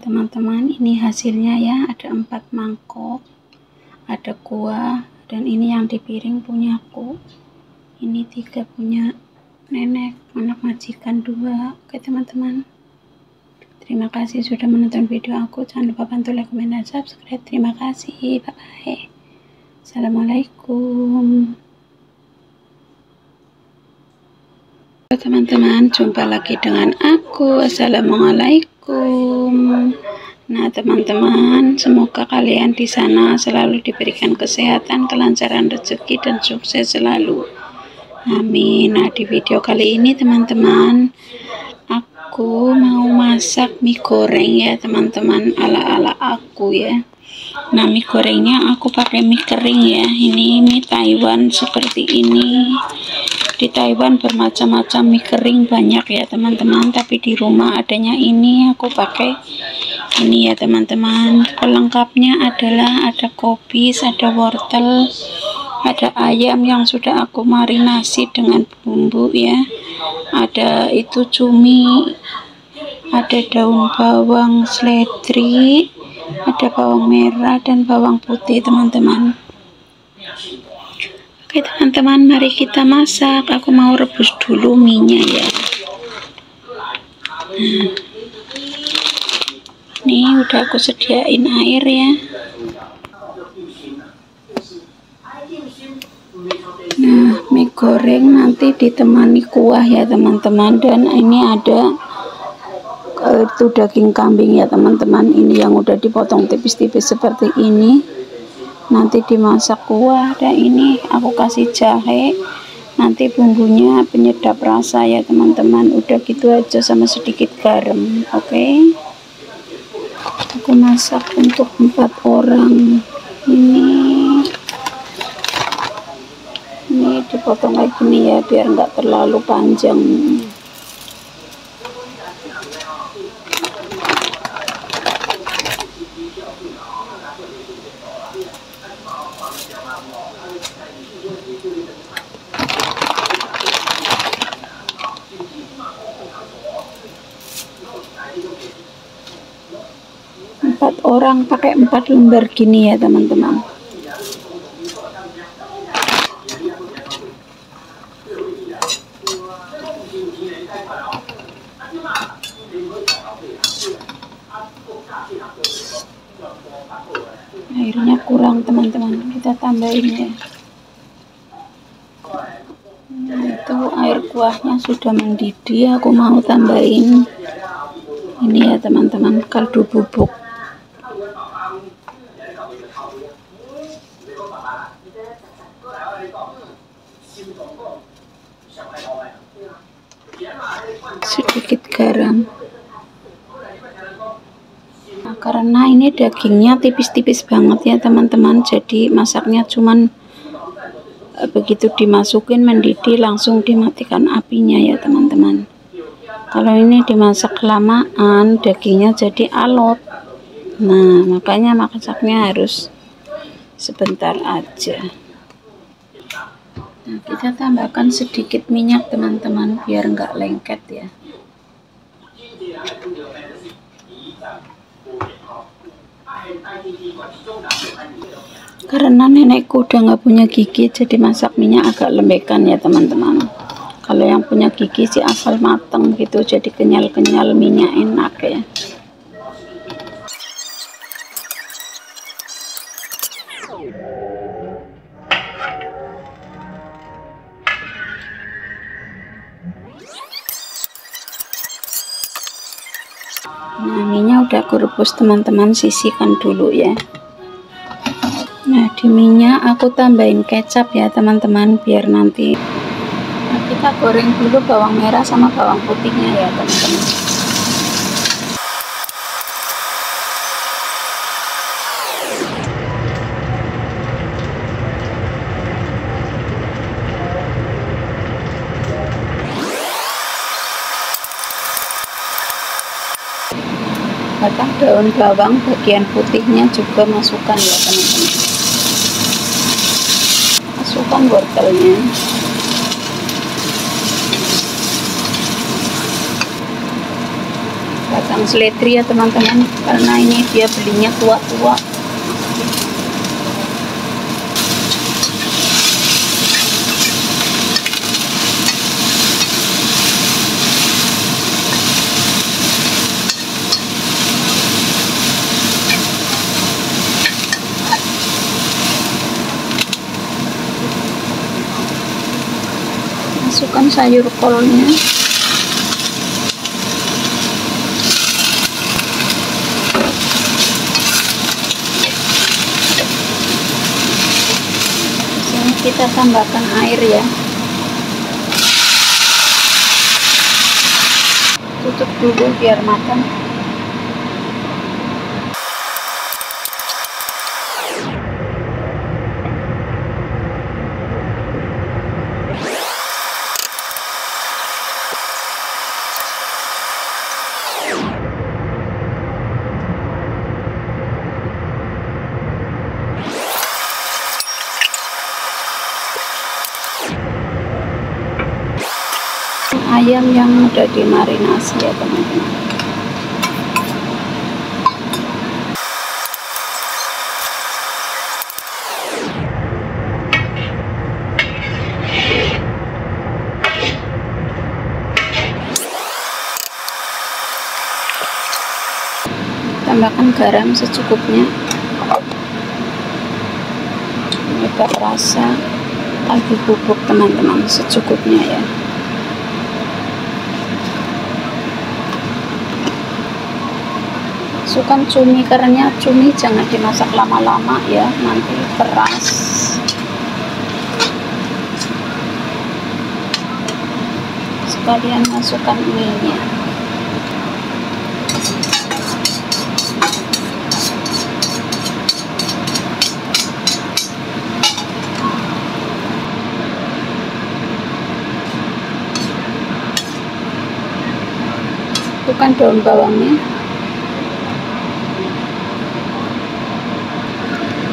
teman-teman ini hasilnya ya. Ada empat mangkok ada kuah dan ini yang di piring punyaku ini tiga punya nenek anak majikan dua. Oke teman-teman. Terima kasih sudah menonton video aku. Jangan lupa bantu like, comment, dan subscribe. Terima kasih. Bye bye assalamualaikum teman-teman. Jumpa lagi dengan aku. Assalamualaikum nah teman-teman semoga kalian di sana selalu diberikan kesehatan kelancaran rezeki dan sukses selalu. Amin. Nah di video kali ini teman-teman aku mau masak mie goreng ya teman-teman ala-ala aku ya. Nah mie gorengnya aku pakai mie kering ya. Ini mie Taiwan seperti ini di Taiwan bermacam-macam mie kering banyak ya teman-teman. Tapi di rumah adanya ini aku pakai ini ya teman-teman. Pelengkapnya adalah ada kopis ada wortel ada ayam yang sudah aku marinasi dengan bumbu ya. Ada itu cumi ada daun bawang seledri ada bawang merah dan bawang putih teman-teman Oke teman-teman mari kita masak. Aku mau rebus dulu minyak ya. Nah, ini udah aku sediain air ya. Nah mie goreng nanti ditemani kuah ya teman-teman. Dan ini ada itu daging kambing ya teman-teman. Ini yang udah dipotong tipis-tipis seperti ini nanti dimasak kuah dan ini aku kasih jahe. Nanti bumbunya penyedap rasa ya teman-teman. Udah gitu aja sama sedikit garam oke? Okay? aku masak untuk empat orang. Ini ini dipotong kayak gini ya biar nggak terlalu panjang empat orang pakai empat lembar gini ya teman-teman. Airnya kurang teman-teman. Kita tambahin ya. Nah itu air kuahnya sudah mendidih. Aku mau tambahin ini ya teman-teman. Kaldu bubuk sedikit garam. Nah, karena ini dagingnya tipis-tipis banget ya teman-teman. Jadi masaknya cuman eh, begitu dimasukin mendidih langsung dimatikan apinya ya teman-teman. Kalau ini dimasak kelamaan dagingnya jadi alot. Nah makanya masaknya harus sebentar aja nah kita tambahkan sedikit minyak teman-teman biar enggak lengket ya. Karena nenekku udah nggak punya gigi jadi masak minyak agak lembekan ya teman-teman. Kalau yang punya gigi sih asal mateng gitu jadi kenyal-kenyal minyak enak ya udah aku teman-teman sisihkan dulu ya. Nah di minyak aku tambahin kecap ya teman-teman biar nanti. Nah, kita goreng dulu bawang merah sama bawang putihnya ya teman-teman batang daun bawang bagian putihnya juga masukkan ya teman-teman. Masukkan wortelnya. Batang seledri ya teman-teman. Karena ini dia belinya tua-tua masukkan sayur kolnya sini kita tambahkan air ya. Tutup dulu biar matang ayam yang udah dimarinasi ya teman-teman. Tambahkan garam secukupnya. Penyebab rasa kaldu bubuk teman-teman secukupnya ya masukkan cumi karena cumi jangan dimasak lama-lama ya nanti keras. Sekalian masukkan mie nya bukan daun bawangnya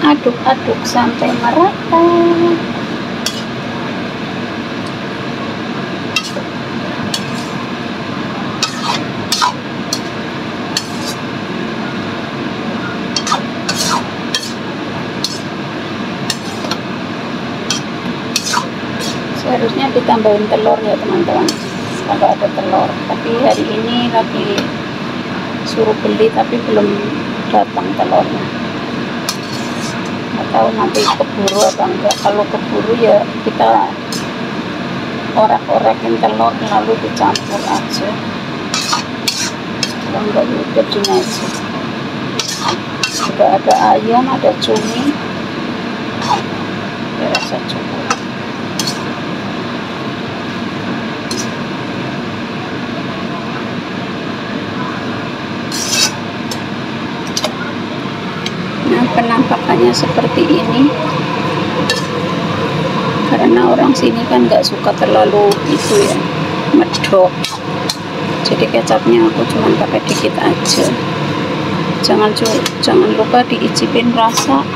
aduk-aduk sampai merata. Seharusnya ditambahin telur ya teman-teman. Kalau ada telur. Tapi hari ini lagi suruh beli tapi belum datang telurnya atau nanti keburu apa enggak. Kalau keburu ya kita orak-orakin telur lalu dicampur aja. Kalau enggak ya udah aja. Sudah ada ayam ada cumi. Ya rasa cukup nah penampakannya seperti ini. Karena orang sini kan nggak suka terlalu itu ya medok. Jadi kecapnya aku cuma pakai dikit aja. Jangan jangan lupa diicipin rasa.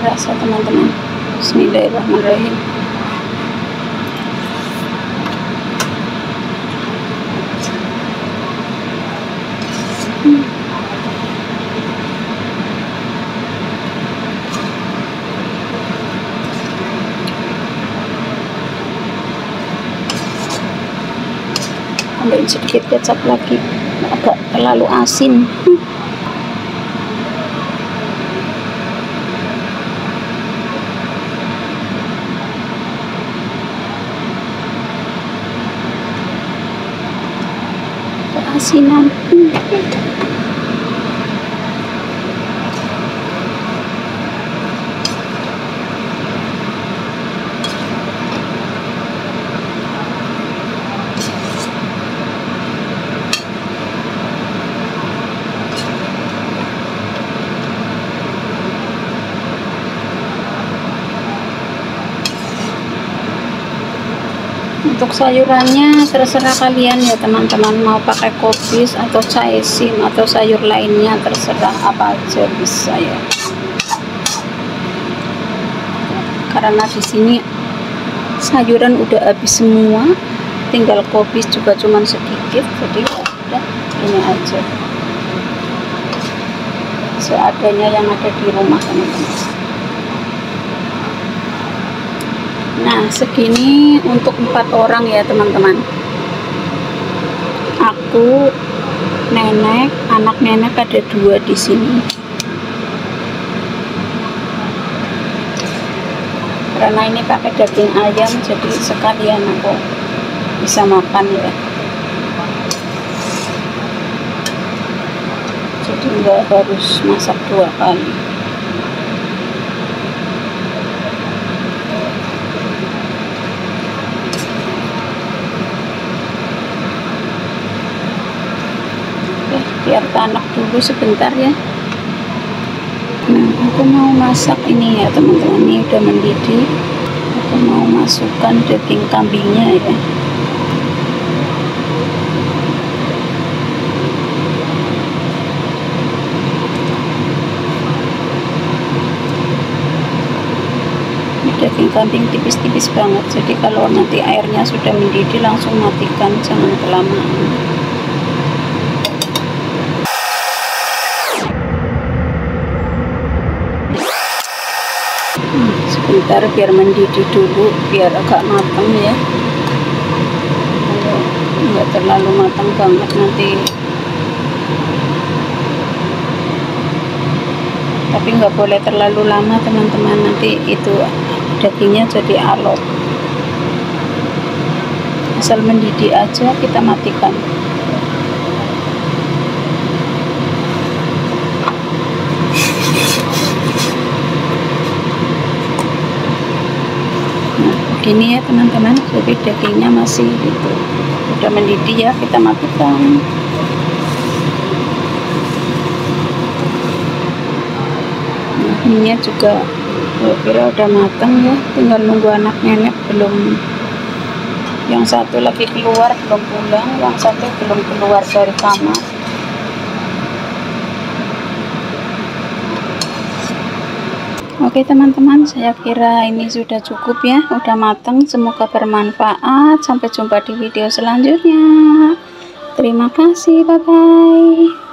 Rasa teman-teman Bismillahirrahmanirrahim hmm. tambahin sedikit kecap lagi agak terlalu asin hmm. しなん。Untuk sayurannya terserah kalian ya teman-teman. Mau pakai kopis atau caisim atau sayur lainnya terserah apa aja bisa ya. Karena di sini sayuran udah habis semua tinggal kopis juga cuman sedikit jadi ya udah ini aja. Seadanya yang ada di rumah teman-teman nah segini untuk empat orang ya teman-teman. Aku nenek anak nenek ada dua di sini. Karena ini pakai daging ayam jadi sekalian aku bisa makan ya. Jadi nggak harus masak dua kali biar tanak dulu sebentar ya. Nah aku mau masak ini ya teman-teman. Ini udah mendidih. Aku mau masukkan daging kambingnya ya. Daging kambing tipis-tipis banget. Jadi kalau nanti airnya sudah mendidih langsung matikan jangan kelamaan sebentar biar mendidih dulu biar agak matang ya. Kalau nggak terlalu matang banget nanti. Tapi nggak boleh terlalu lama teman-teman. Nanti itu dagingnya jadi alot. Asal mendidih aja kita matikan begini ya teman-teman. Jadi dagingnya masih gitu. Udah mendidih ya kita matikan nah ini juga kira udah matang ya. Tinggal nunggu anak nenek belum yang satu lagi keluar belum pulang yang satu belum keluar dari kamar Oke teman-teman, saya kira ini sudah cukup ya, udah matang. Semoga bermanfaat. Sampai jumpa di video selanjutnya. Terima kasih, bye-bye.